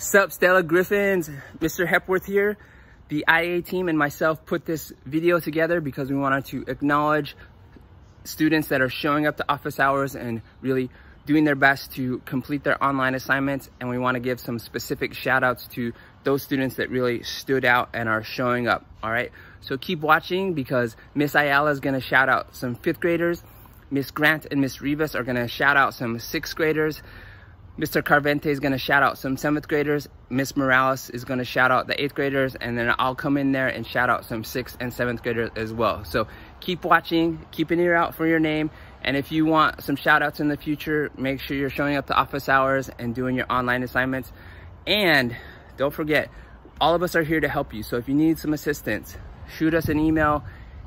Sup, Stella Griffins, Mr. Hepworth here. The IA team and myself put this video together because we wanted to acknowledge students that are showing up to office hours and really doing their best to complete their online assignments. And we want to give some specific shout outs to those students that really stood out and are showing up. All right. So keep watching because Miss Ayala is going to shout out some fifth graders. Miss Grant and Miss Rivas are going to shout out some sixth graders. Mr. Carvente is going to shout out some seventh graders. Miss Morales is going to shout out the eighth graders. And then I'll come in there and shout out some sixth and seventh graders as well. So keep watching, keep an ear out for your name. And if you want some shout outs in the future, make sure you're showing up to office hours and doing your online assignments. And don't forget, all of us are here to help you. So if you need some assistance, shoot us an email,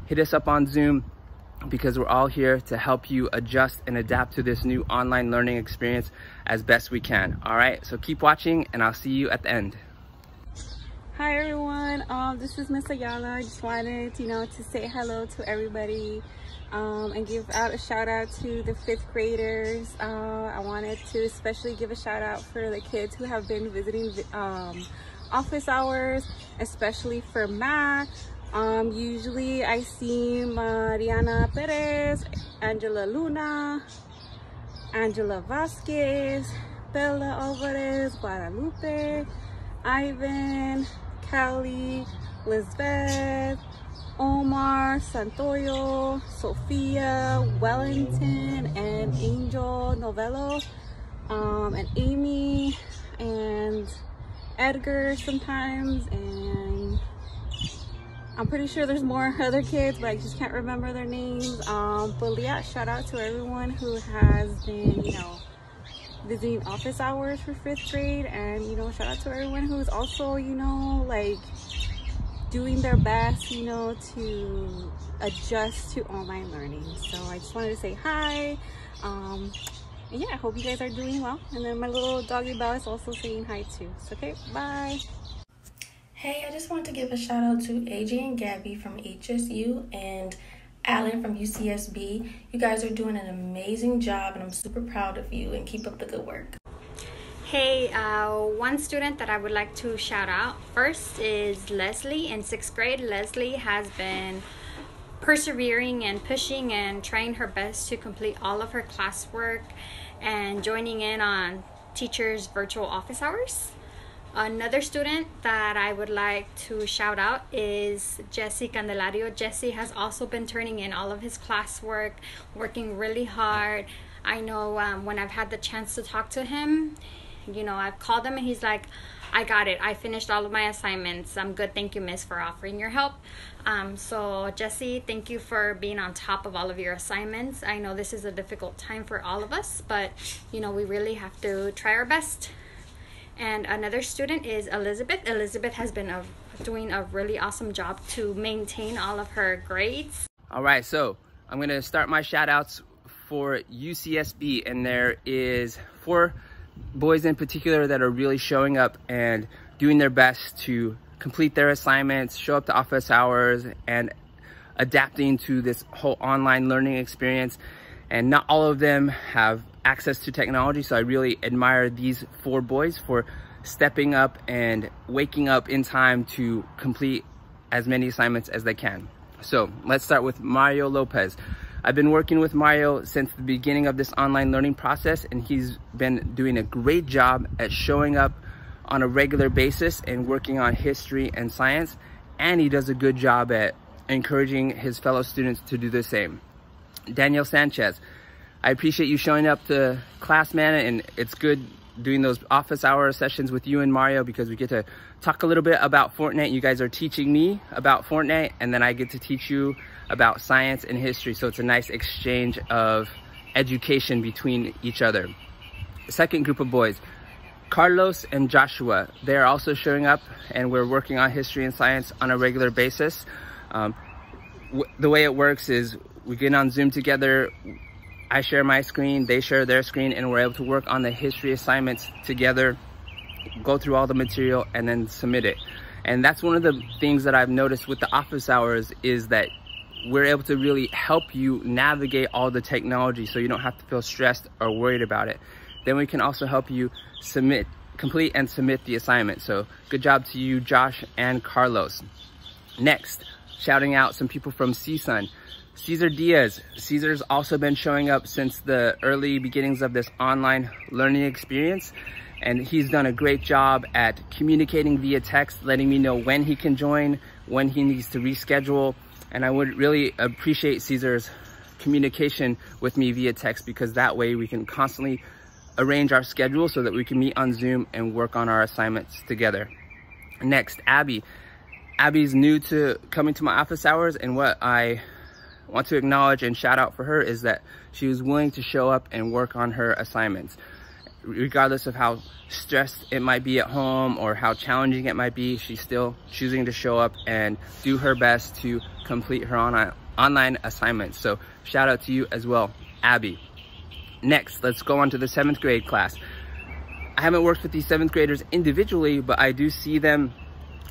hit us up on Zoom because we're all here to help you adjust and adapt to this new online learning experience as best we can. All right, so keep watching and I'll see you at the end. Hi everyone, um, this is Miss Ayala. I just wanted, you know, to say hello to everybody um, and give out a shout out to the fifth graders. Uh, I wanted to especially give a shout out for the kids who have been visiting um, office hours, especially for math. Um, usually I see Mariana Perez, Angela Luna, Angela Vasquez, Bella Alvarez, Guadalupe, Ivan, Callie, Lisbeth, Omar, Santoyo, Sophia, Wellington, and Angel Novello, um, and Amy, and Edgar sometimes, and I'm pretty sure there's more other kids, but I just can't remember their names. Um, but yeah, shout out to everyone who has been, you know, visiting office hours for fifth grade. And, you know, shout out to everyone who's also, you know, like doing their best, you know, to adjust to online learning. So I just wanted to say hi. Um, and yeah, I hope you guys are doing well. And then my little doggy Belle is also saying hi too. So, okay, bye. Hey, I just want to give a shout out to AJ and Gabby from HSU and Alan from UCSB. You guys are doing an amazing job and I'm super proud of you and keep up the good work. Hey, uh, one student that I would like to shout out first is Leslie in sixth grade. Leslie has been persevering and pushing and trying her best to complete all of her classwork and joining in on teachers' virtual office hours. Another student that I would like to shout out is Jesse Candelario. Jesse has also been turning in all of his classwork, working really hard. I know um, when I've had the chance to talk to him, you know, I've called him and he's like, I got it. I finished all of my assignments. I'm good. Thank you, Miss, for offering your help. Um, so, Jesse, thank you for being on top of all of your assignments. I know this is a difficult time for all of us, but, you know, we really have to try our best and another student is Elizabeth. Elizabeth has been a, doing a really awesome job to maintain all of her grades. All right, so I'm gonna start my shout outs for UCSB and there is four boys in particular that are really showing up and doing their best to complete their assignments, show up to office hours and adapting to this whole online learning experience. And not all of them have access to technology. So I really admire these four boys for stepping up and waking up in time to complete as many assignments as they can. So let's start with Mario Lopez. I've been working with Mario since the beginning of this online learning process and he's been doing a great job at showing up on a regular basis and working on history and science. And he does a good job at encouraging his fellow students to do the same. Daniel Sanchez, I appreciate you showing up to class, man, and it's good doing those office hour sessions with you and Mario because we get to talk a little bit about Fortnite. You guys are teaching me about Fortnite, and then I get to teach you about science and history. So it's a nice exchange of education between each other. The second group of boys, Carlos and Joshua, they're also showing up and we're working on history and science on a regular basis. Um, the way it works is we get on Zoom together, I share my screen, they share their screen, and we're able to work on the history assignments together, go through all the material, and then submit it. And that's one of the things that I've noticed with the office hours is that we're able to really help you navigate all the technology so you don't have to feel stressed or worried about it. Then we can also help you submit complete and submit the assignment. So good job to you, Josh and Carlos. Next, shouting out some people from CSUN. Cesar Diaz. Cesar's also been showing up since the early beginnings of this online learning experience. And he's done a great job at communicating via text, letting me know when he can join, when he needs to reschedule. And I would really appreciate Cesar's communication with me via text because that way we can constantly arrange our schedule so that we can meet on Zoom and work on our assignments together. Next, Abby. Abby's new to coming to my office hours and what I want to acknowledge and shout out for her is that she was willing to show up and work on her assignments. Regardless of how stressed it might be at home or how challenging it might be, she's still choosing to show up and do her best to complete her on online assignments. So shout out to you as well, Abby. Next, let's go on to the seventh grade class. I haven't worked with these seventh graders individually, but I do see them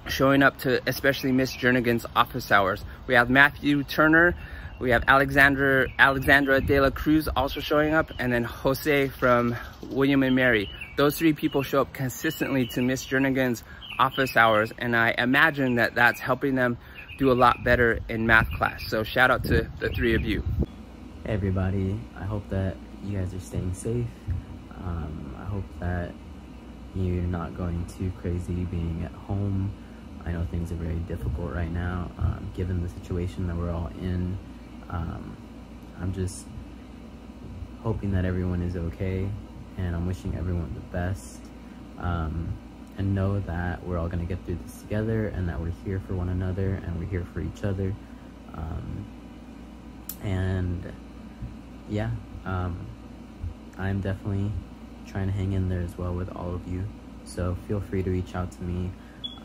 showing up to especially Miss Jernigan's office hours. We have Matthew Turner, we have Alexander Alexandra De La Cruz also showing up, and then Jose from William and Mary. Those three people show up consistently to Miss Jernigan's office hours, and I imagine that that's helping them do a lot better in math class. So shout out to the three of you. Hey everybody, I hope that you guys are staying safe. Um, I hope that you're not going too crazy being at home. I know things are very difficult right now, um, given the situation that we're all in. Um, I'm just hoping that everyone is okay, and I'm wishing everyone the best. Um, and know that we're all going to get through this together, and that we're here for one another, and we're here for each other. Um, and yeah, um, I'm definitely trying to hang in there as well with all of you. So feel free to reach out to me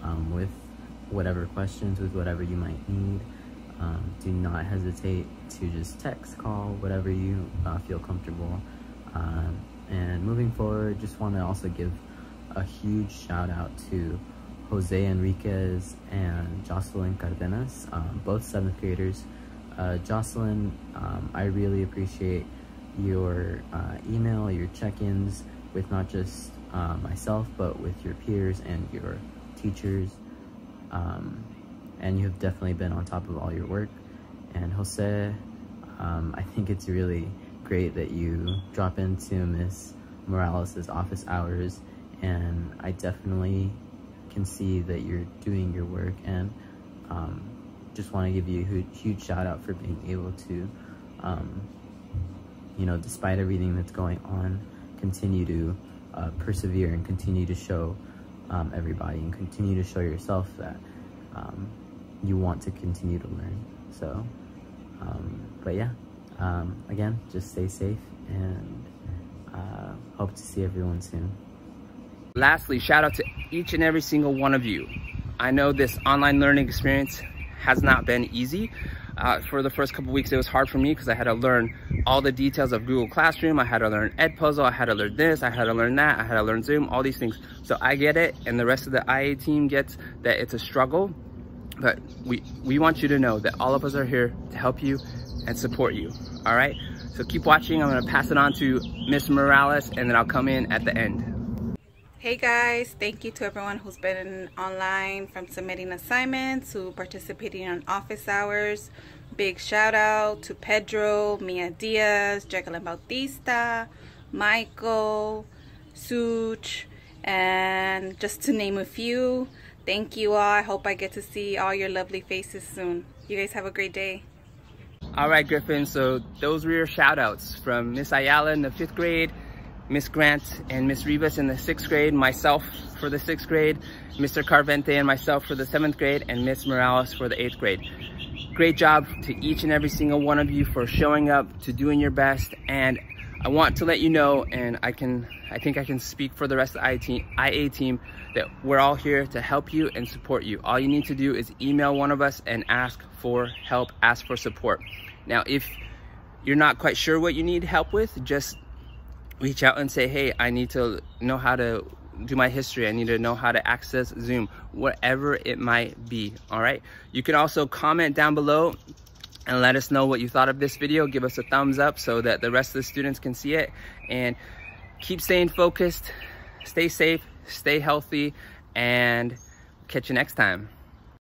um, with whatever questions, with whatever you might need. Um, do not hesitate to just text, call, whatever you uh, feel comfortable. Um, and moving forward, just want to also give a huge shout out to Jose Enriquez and Jocelyn Cardenas, um, both seventh graders. Uh, Jocelyn, um, I really appreciate your uh, email, your check-ins with not just uh, myself, but with your peers and your teachers. Um, and you have definitely been on top of all your work. And Jose, um, I think it's really great that you drop into Miss Morales' office hours, and I definitely can see that you're doing your work, and um, just want to give you a huge, huge shout out for being able to um, you know, despite everything that's going on, continue to uh, persevere and continue to show um, everybody and continue to show yourself that um, you want to continue to learn. So, um, but yeah, um, again, just stay safe and uh, hope to see everyone soon. Lastly, shout out to each and every single one of you. I know this online learning experience has not been easy. Uh, for the first couple weeks, it was hard for me because I had to learn all the details of Google Classroom. I had to learn Edpuzzle. I had to learn this. I had to learn that. I had to learn Zoom, all these things. So I get it, and the rest of the IA team gets that it's a struggle. But we, we want you to know that all of us are here to help you and support you, all right? So keep watching. I'm gonna pass it on to Miss Morales, and then I'll come in at the end. Hey guys, thank you to everyone who's been online from submitting assignments to participating in office hours. Big shout out to Pedro, Mia Diaz, Jacqueline Bautista, Michael, Such, and just to name a few. Thank you all. I hope I get to see all your lovely faces soon. You guys have a great day. All right, Griffin. So those were your shout outs from Miss Ayala in the fifth grade, Miss Grant and Miss Rivas in the sixth grade, myself for the sixth grade, Mr. Carvente and myself for the seventh grade, and Miss Morales for the eighth grade. Great job to each and every single one of you for showing up, to doing your best, and I want to let you know, and I can, I think I can speak for the rest of the IA team, that we're all here to help you and support you. All you need to do is email one of us and ask for help, ask for support. Now, if you're not quite sure what you need help with, just reach out and say, hey, I need to know how to do my history. I need to know how to access Zoom, whatever it might be, all right? You can also comment down below and let us know what you thought of this video. Give us a thumbs up so that the rest of the students can see it. And keep staying focused, stay safe, stay healthy, and catch you next time.